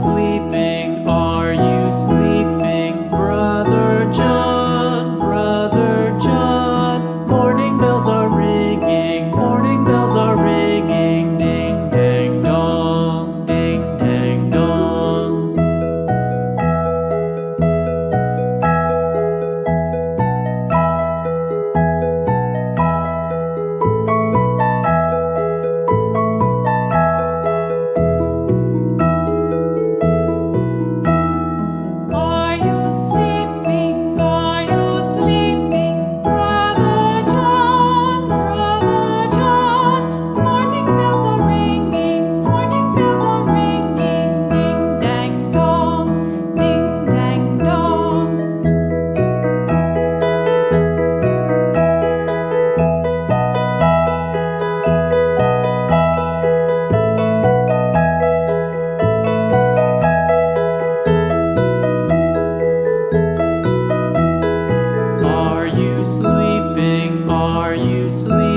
sleep. are you sleeping?